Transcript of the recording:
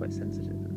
quite sensitive.